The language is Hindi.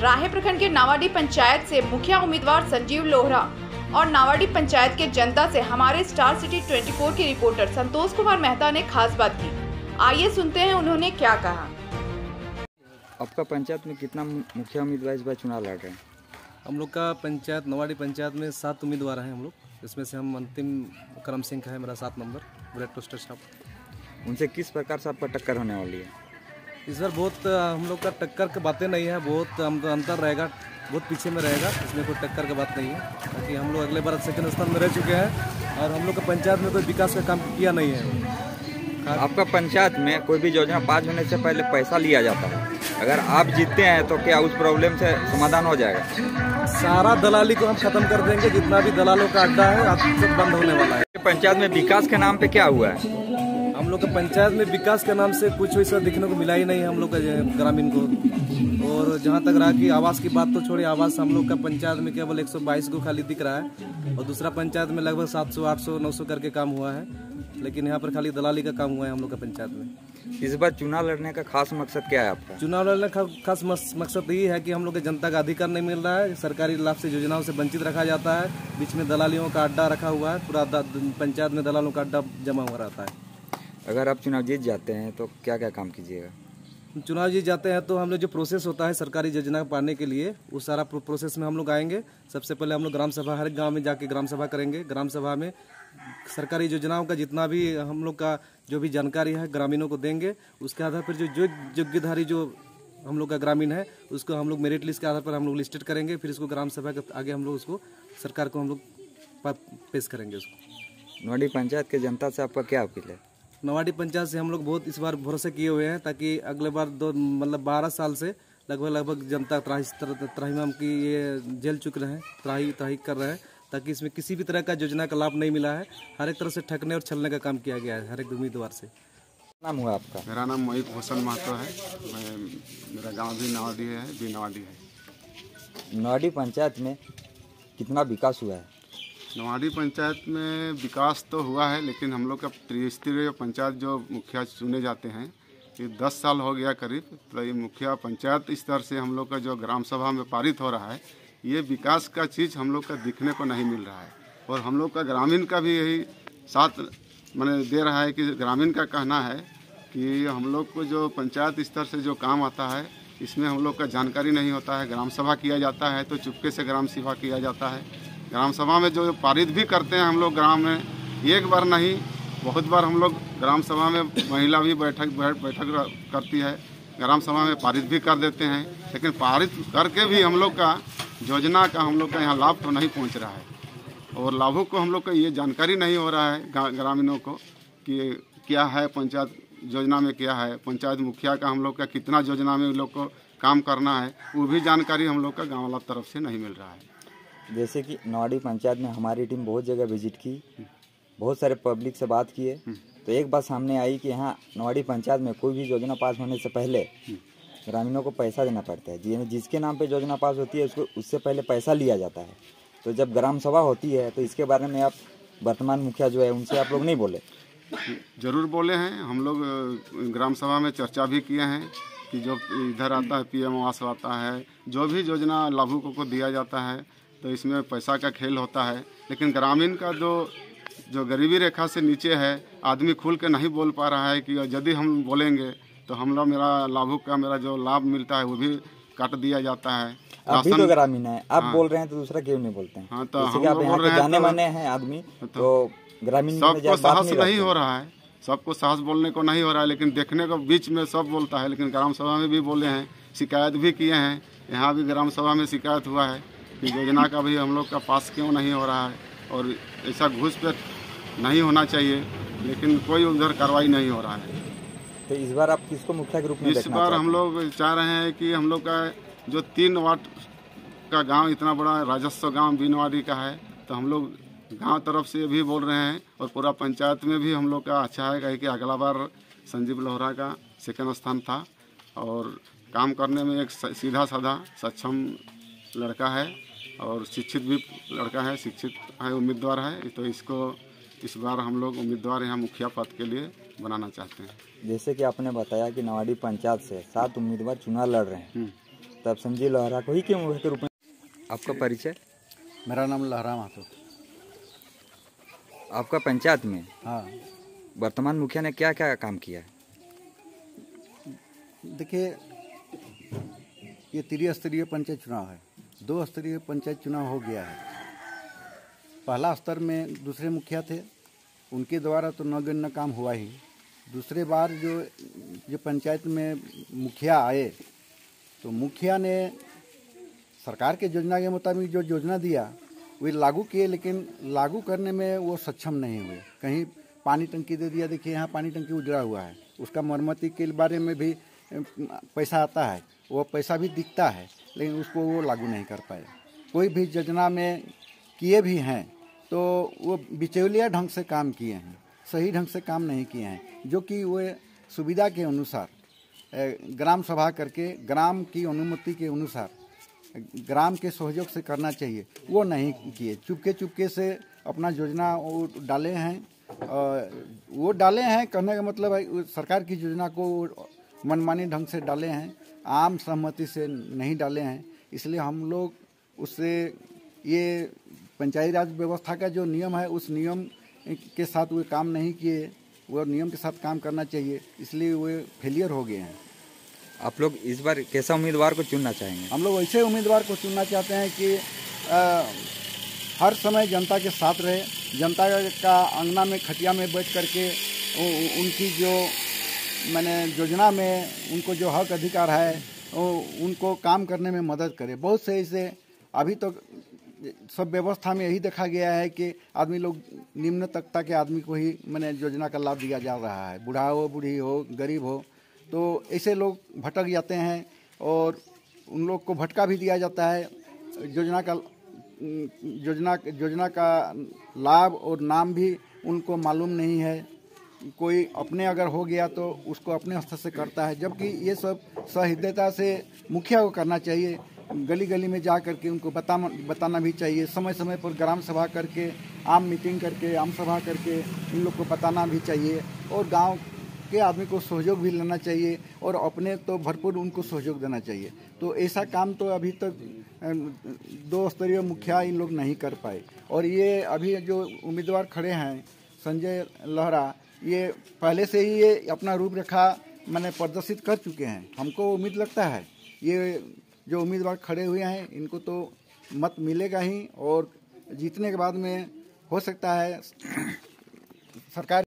राहे प्रखंड के नावाडी पंचायत से मुखिया उम्मीदवार संजीव लोहरा और नावाडी पंचायत के जनता से हमारे स्टार सिटी 24 के रिपोर्टर संतोष कुमार मेहता ने खास बात की। आइए सुनते हैं उन्होंने क्या कहा। आपका पंचायत में कितना मुखिया उम्मीदवार इस बार चुनाव लड़ रहे हैं? हम लोग का पंचायत नवाड़ी पंचायत में सात उम्मीदवार हैं हम लोग। इसमें से हम अंतिम करम सिंह का है मेरा सात नंबर ब्रेड टोस्टर साहब उनसे किस प्रकार से आपका टक्कर होने वाली है? इस बार बहुत हम लोग का टक्कर की बातें नहीं है बहुत हम अंतर रहेगा बहुत पीछे में रहेगा इसमें कोई टक्कर की बात नहीं है। ताकि हम लोग अगले बार सेकंड स्थान में रह चुके हैं और हम लोग का पंचायत में कोई विकास का काम किया नहीं है। आपका पंचायत में कोई भी योजना पास होने से पहले पैसा लिया जाता है। अगर आप जीतते हैं तो क्या उस प्रॉब्लम से समाधान हो जाएगा? सारा दलाली को हम खत्म कर देंगे जितना भी दलालों का अड्डा है आज सब बंद होने वाला है। पंचायत में विकास के नाम पे क्या हुआ है? हम लोग का पंचायत में विकास के नाम से कुछ वैसा दिखने को मिला ही नहीं हम लोग का ग्रामीण को। और जहाँ तक रहा कि आवास की बात तो छोड़िए आवास हम लोग का पंचायत में केवल 122 को खाली दिख रहा है और दूसरा पंचायत में लगभग 700 800 900 करके काम हुआ है। लेकिन यहाँ पर खाली दलाली का काम हुआ है हम लोग का पंचायत में। इस बार चुनाव लड़ने का खास मकसद क्या है आपका? चुनाव लड़ने का खास मकसद यही है कि हम लोग के जनता का अधिकार नहीं मिल रहा है सरकारी लाभ से योजनाओं से वंचित रखा जाता है बीच में दलालियों का अड्डा रखा हुआ है पूरा पंचायत में दलालों का अड्डा जमा हुआ रहता है। अगर आप चुनाव जीत जाते हैं तो क्या क्या काम कीजिएगा? चुनाव जीत जाते हैं तो हम लोग जो प्रोसेस होता है सरकारी योजना पाने के लिए उस सारा प्रोसेस में हम लोग आएँगे। सबसे पहले हम लोग ग्राम सभा हर गाँव में जाके ग्राम सभा करेंगे। ग्राम सभा में सरकारी योजनाओं का जितना भी हम लोग का जो भी जानकारी है ग्रामीणों को देंगे। उसके आधार पर जो जो योग्यधारी जो हम लोग का ग्रामीण है उसको हम लोग मेरिट लिस्ट के आधार पर हम लोग लिस्टेड करेंगे। फिर इसको ग्राम सभा के आगे हम लोग उसको सरकार को हम लोग पेश करेंगे उसको। नोडी पंचायत के जनता से आपका क्या अपील है? नवाडी पंचायत से हम लोग बहुत इस बार भरोसा किए हुए हैं ताकि अगले बार दो मतलब बारह साल से लगभग लगभग जनता त्राही त्र- त्राहिमाम की ये जेल चुक रहे हैं त्राही त्राही कर रहे हैं ताकि इसमें किसी भी तरह का योजना का लाभ नहीं मिला है। हर एक तरह से ठकने और छलने का काम किया गया है हर एक उम्मीदवार से। नाम हुआ आपका? मेरा नाम मोहित भूषण महतो है। मैं मेरा गाँव भी नवाडी है भी नवाडी है। नोडी पंचायत में कितना विकास हुआ है? नवाडी पंचायत में विकास तो हुआ है, लेकिन हम लोग का त्रिस्तरीय पंचायत जो मुखिया चुने जाते हैं, ये दस साल हो गया करीब। तो ये मुखिया पंचायत स्तर से हम लोग का जो ग्राम सभा में पारित हो रहा है, ये विकास का चीज़ हम लोग का दिखने को नहीं मिल रहा है। और हम लोग का ग्रामीण का भी यही साथ मैंने दे रहा है कि ग्रामीण का कहना है कि हम लोग को जो पंचायत स्तर से जो काम आता है, इसमें हम लोग का जानकारी नहीं होता है। ग्राम सभा किया जाता है तो चुपके से ग्राम सभा किया जाता है। ग्राम सभा में जो पारित भी करते हैं हम लोग ग्राम में, एक बार नहीं, बहुत बार हम लोग ग्राम सभा में महिला भी बैठक बैठ- बैठक करती है। ग्राम सभा में पारित भी कर देते हैं, लेकिन पारित करके भी हम लोग का योजना का हम लोग का यहाँ लाभ तो नहीं पहुँच रहा है। और लाभुक को हम लोग का ये जानकारी नहीं हो रहा है ग्रामीणों को कि क्या है पंचायत योजना में क्या है, पंचायत मुखिया का हम लोग का कितना योजना में लोग को काम करना है, वो भी जानकारी हम लोग का गाँव वाला तरफ़ से नहीं मिल रहा है। जैसे कि नवाडी पंचायत में हमारी टीम बहुत जगह विज़िट की, बहुत सारे पब्लिक से बात किए। तो एक बात सामने आई कि यहाँ नवाडी पंचायत में कोई भी योजना पास होने से पहले ग्रामीणों को पैसा देना पड़ता है। जी जिसके नाम पे योजना पास होती है, उसको, उससे पहले पैसा लिया जाता है। तो जब ग्राम सभा होती है तो इसके बारे में आप वर्तमान मुखिया जो है, उनसे आप लोग नहीं बोले? ज़रूर बोले हैं। हम लोग ग्राम सभा में चर्चा भी किए हैं कि जो इधर आता है पीएम आवास आता है, जो भी योजना लाभुकों को दिया जाता है तो इसमें पैसा का खेल होता है। लेकिन ग्रामीण का जो जो गरीबी रेखा से नीचे है आदमी खुल के नहीं बोल पा रहा है कि यदि हम बोलेंगे तो हम लोग मेरा लाभुक का मेरा जो लाभ मिलता है वो भी काट दिया जाता है। आप भी तो ग्रामीण है। आप हाँ, बोल रहे हैं तो दूसरा क्यों नहीं बोलते हैं? हाँ, तो हम आप लोग बोल रहे हैं जाने तो- माने हैं आदमी तो ग्रामीण सबको साहस नहीं हो। रहा है। सबको साहस बोलने को नहीं हो रहा है लेकिन देखने को बीच में सब बोलता है लेकिन ग्राम सभा में भी बोले हैं शिकायत भी किए हैं। यहाँ भी ग्राम सभा में शिकायत हुआ है। कि योजना का भी हम लोग का पास क्यों नहीं हो रहा है? और ऐसा घूस पे नहीं होना चाहिए लेकिन कोई उधर कार्रवाई नहीं हो रहा है। तो इस बार आप किसको मुखिया के रूप में इस बार हम लोग चाह रहे हैं कि हम लोग का जो तीन वार्ड का गाँव इतना बड़ा राजस्व गाँव बीनवाड़ी का है तो हम लोग गाँव तरफ़ से भी बोल रहे हैं और पूरा पंचायत में भी हम लोग का अच्छा है कहे कि अगला बार संजीव लोहरा का सेकंड स्थान था। और काम करने में एक सीधा साधा सक्षम लड़का है। और शिक्षित भी लड़का है शिक्षित है उम्मीदवार है तो इसको इस बार हम लोग उम्मीदवार यहाँ मुखिया पद के लिए बनाना चाहते हैं। जैसे कि आपने बताया कि नवाडी पंचायत से सात उम्मीदवार चुनाव लड़ रहे हैं। हम्म। तब संजीव लोहरा को ही क्यों मुखिया के रूप में आपका परिचय? मेरा नाम लहरा माथो आपका पंचायत में? हाँ। वर्तमान मुखिया ने क्या क्या काम किया? है देखिए ये त्रिस्तरीय पंचायत चुनाव है। दो स्तरीय पंचायत चुनाव हो गया है। पहला स्तर में दूसरे मुखिया थे, उनके द्वारा तो नगण्य काम हुआ ही। दूसरे बार जो जो पंचायत में मुखिया आए तो मुखिया ने सरकार के योजना के मुताबिक जो योजना दिया, वे लागू किए, लेकिन लागू करने में वो सक्षम नहीं हुए। कहीं पानी टंकी दे दिया, देखिए यहाँ पानी टंकी उजड़ा हुआ है। उसका मरम्मती के बारे में भी पैसा आता है, वो पैसा भी दिखता है, लेकिन उसको वो लागू नहीं कर पाए। कोई भी योजना में किए भी हैं तो वो बिचौलिया ढंग से काम किए हैं, सही ढंग से काम नहीं किए हैं, जो कि वे सुविधा के अनुसार ग्राम सभा करके, ग्राम की अनुमति के अनुसार, ग्राम के सहयोग से करना चाहिए, वो नहीं किए। चुपके चुपके से अपना योजना वो डाले हैं वो डाले हैं, कहने का मतलब है, सरकार की योजना को मनमानी ढंग से डाले हैं आम सहमति से नहीं डाले हैं इसलिए हम लोग उससे ये पंचायती राज व्यवस्था का जो नियम है उस नियम के साथ वे काम नहीं किए वो नियम के साथ काम करना चाहिए इसलिए वे फेलियर हो गए हैं। आप लोग इस बार कैसा उम्मीदवार को चुनना चाहेंगे? हम लोग ऐसे उम्मीदवार को चुनना चाहते हैं कि अ, हर समय जनता के साथ रहे जनता का अंगना में खटिया में बैठ करके उनकी जो मैंने योजना में उनको जो हक अधिकार है, वो उनको काम करने में मदद करे। बहुत से ऐसे अभी तो सब व्यवस्था में यही देखा गया है कि आदमी लोग निम्न तकता के आदमी को ही मैंने योजना का लाभ दिया जा रहा है। बूढ़ा हो, बूढ़ी हो, गरीब हो तो ऐसे लोग भटक जाते हैं और उन लोग को भटका भी दिया जाता है। योजना का योजना योजना का लाभ और नाम भी उनको मालूम नहीं है। कोई अपने अगर हो गया तो उसको अपने स्तर से करता है, जबकि ये सब सहृदयता से मुखिया को करना चाहिए। गली गली में जा करके उनको बता बताना भी चाहिए। समय समय पर ग्राम सभा करके, आम मीटिंग करके, आम सभा करके इन लोग को बताना भी चाहिए। और गाँव के आदमी को सहयोग भी लेना चाहिए और अपने तो भरपूर उनको सहयोग देना चाहिए। तो ऐसा काम तो अभी तक दो स्तरीय मुखिया इन लोग नहीं कर पाए। और ये अभी जो उम्मीदवार खड़े हैं, संजय लहरा ये पहले से ही ये अपना रूपरेखा मैंने प्रदर्शित कर चुके हैं। हमको उम्मीद लगता है। ये जो उम्मीदवार खड़े हुए हैं, इनको तो मत मिलेगा ही और जीतने के बाद में हो सकता है सरकार